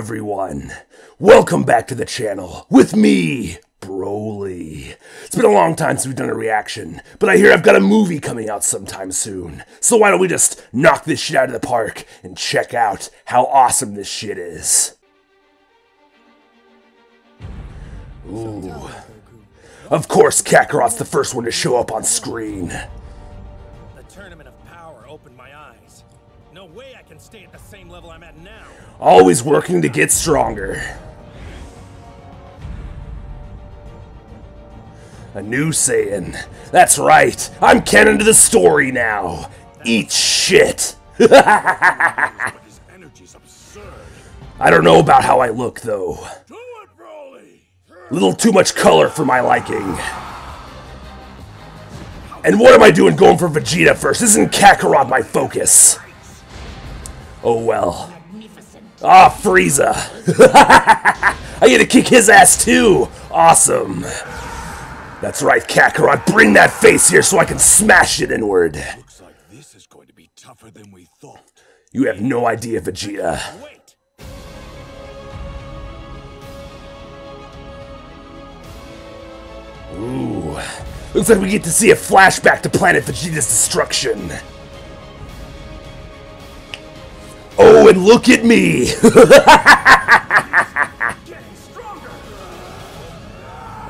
Everyone. Welcome back to the channel with me, Broly. It's been a long time since we've done a reaction, but I hear I've got a movie coming out sometime soon. So why don't we just knock this shit out of the park and check out how awesome this shit is? Ooh. Of course, Kakarot's the first one to show up on screen. The tournament of power opened my eyes. No way I can stay at the same level I'm at now. Always working to get stronger. A new Saiyan. That's right. I'm canon to the story now. Eat shit. I don't know about how I look though. Little too much color for my liking. And what am I doing going for Vegeta first? Isn't Kakarot my focus? Oh well. Ah, Frieza. I get to kick his ass too. Awesome. That's right, Kakarot. Bring that face here so I can smash it inward. Looks like this is going to be tougher than we thought. You have no idea, Vegeta. Wait! Ooh. Looks like we get to see a flashback to Planet Vegeta's destruction. Oh, and look at me!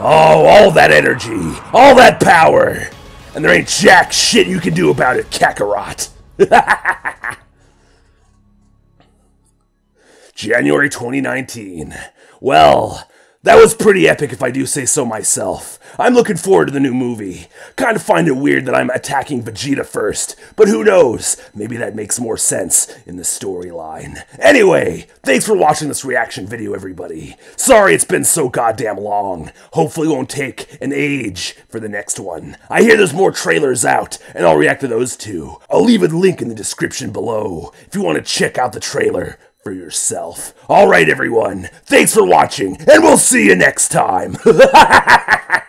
oh, all that energy, all that power, and there ain't jack shit you can do about it, Kakarot. January 2019. Well, that was pretty epic if I do say so myself. I'm looking forward to the new movie. Kind of find it weird that I'm attacking Vegeta first, but who knows? Maybe that makes more sense in the storyline. Anyway, thanks for watching this reaction video, everybody. Sorry it's been so goddamn long. Hopefully won't take an age for the next one. I hear there's more trailers out, and I'll react to those too. I'll leave a link in the description below if you want to check out the trailer for yourself. All right, everyone. Thanks for watching, and we'll see you next time.